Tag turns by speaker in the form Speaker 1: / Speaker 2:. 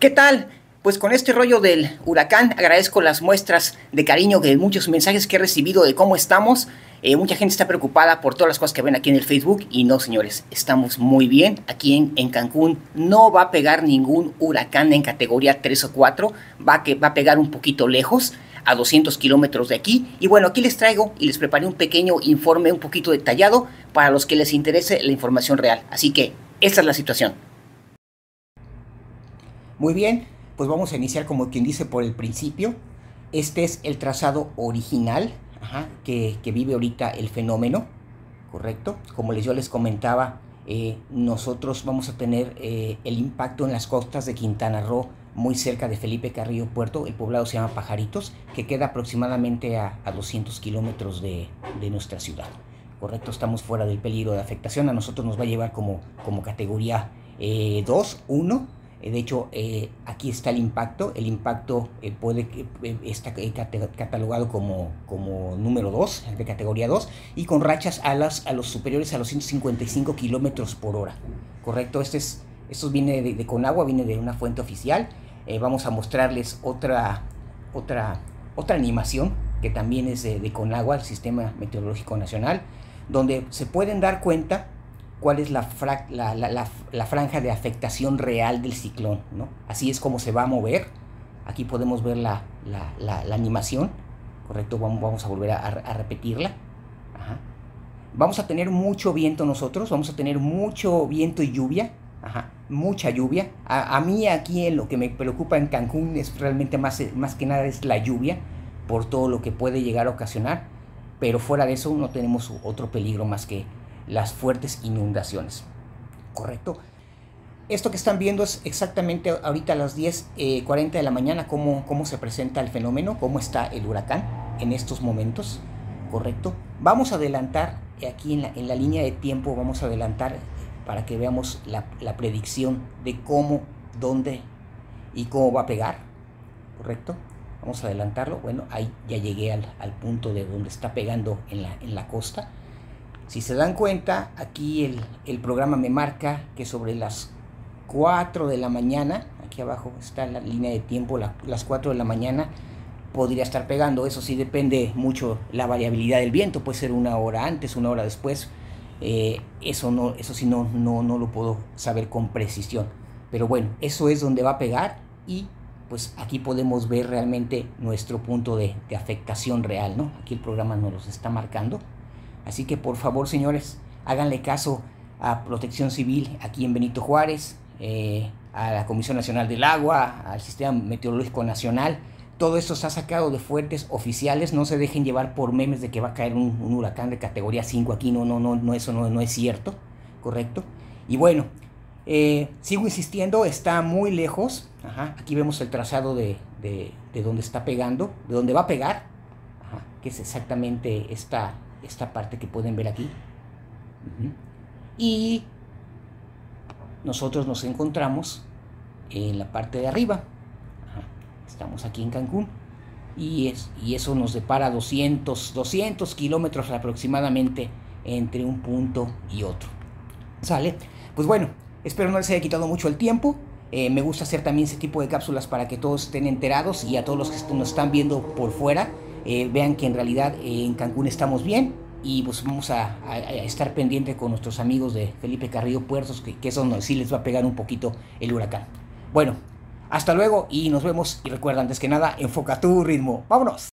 Speaker 1: ¿Qué tal? Pues con este rollo del huracán agradezco las muestras de cariño de muchos mensajes que he recibido de cómo estamos. Eh, mucha gente está preocupada por todas las cosas que ven aquí en el Facebook y no, señores, estamos muy bien. Aquí en, Cancún no va a pegar ningún huracán en categoría 3 o 4, va, va a pegar un poquito lejos, a 200 kilómetros de aquí. Y bueno, aquí les traigo y les preparé un pequeño informe un poquito detallado para los que les interese la información real. Así que esta es la situación. Muy bien, pues vamos a iniciar como quien dice por el principio. Este es el trazado original que, vive ahorita el fenómeno, ¿correcto? Como les, yo les comentaba, eh, nosotros vamos a tener eh, el impacto en las costas de Quintana Roo, muy cerca de Felipe Carrillo Puerto. El poblado se llama Pajaritos, que queda aproximadamente a, a 200 kilómetros de, nuestra ciudad. ¿Correcto? Estamos fuera del peligro de afectación. A nosotros nos va a llevar como, como categoría eh, 2, 1 de hecho, eh, aquí está el impacto. El impacto eh, puede eh, está catalogado como, como número 2, de categoría 2, y con rachas a, las, a los superiores a los 155 kilómetros por hora. ¿Correcto? Este es, esto viene de, de, Conagua, viene de una fuente oficial. vamos a mostrarles otra, otra, otra animación que también es de, de Conagua, el Sistema Meteorológico Nacional, donde se pueden dar cuenta cuál es la, franja de afectación real del ciclón. ¿no? Así es como se va a mover. Aquí podemos ver la, animación. Correcto, vamos, a volver a, repetirla. Vamos a tener mucho viento nosotros, vamos a tener mucho viento y lluvia. Mucha lluvia. A, a, mí aquí en lo que me preocupa en Cancún es realmente más, más que nada es la lluvia, por todo lo que puede llegar a ocasionar. Pero fuera de eso no tenemos otro peligro más que las fuertes inundaciones. ¿Correcto? Esto que están viendo es exactamente ahorita a las 10.40 eh, de la mañana cómo, cómo se presenta el fenómeno, cómo está el huracán en estos momentos. ¿Correcto? Vamos a adelantar aquí en la, en la línea de tiempo, vamos a adelantar para que veamos la, la, predicción de cómo, dónde y cómo va a pegar. ¿Correcto? Vamos a adelantarlo. Bueno, ahí ya llegué al, al punto de donde está pegando en la, en la costa si se dan cuenta, aquí el, el, programa me marca que sobre las 4 de la mañana, aquí abajo está la línea de tiempo, la, las 4 de la mañana, podría estar pegando. Eso sí depende mucho la variabilidad del viento, puede ser una hora antes, una hora después. Eh, eso, no, eso sí no, no, no lo puedo saber con precisión. Pero bueno, eso es donde va a pegar y pues aquí podemos ver realmente nuestro punto de, de afectación real, ¿no? Aquí el programa nos los está marcando. Así que por favor, señores, háganle caso a Protección Civil aquí en Benito Juárez, eh, a la Comisión Nacional del Agua, al Sistema Meteorológico Nacional. Todo esto está sacado de fuentes oficiales. No se dejen llevar por memes de que va a caer un, huracán de categoría 5 aquí. No, no, no, no eso no, no es cierto. ¿Correcto? Y bueno, eh, sigo insistiendo, está muy lejos. Aquí vemos el trazado de, de, de donde está pegando, de donde va a pegar, que es exactamente esta, esta parte que pueden ver aquí. Y nosotros nos encontramos en la parte de arriba. Estamos aquí en Cancún. Y, es, y eso nos depara 200, 200 kilómetros aproximadamente entre un punto y otro. ¿Sale? Pues bueno, espero no les haya quitado mucho el tiempo. Eh, me gusta hacer también ese tipo de cápsulas para que todos estén enterados y a todos los que nos están viendo por fuera eh, vean que en realidad eh, en Cancún estamos bien y pues vamos a, estar pendiente con nuestros amigos de Felipe Carrillo Puertos, que, que eso sí les va a pegar un poquito el huracán. Bueno, hasta luego y nos vemos y recuerda antes que nada, enfoca tu ritmo. Vámonos.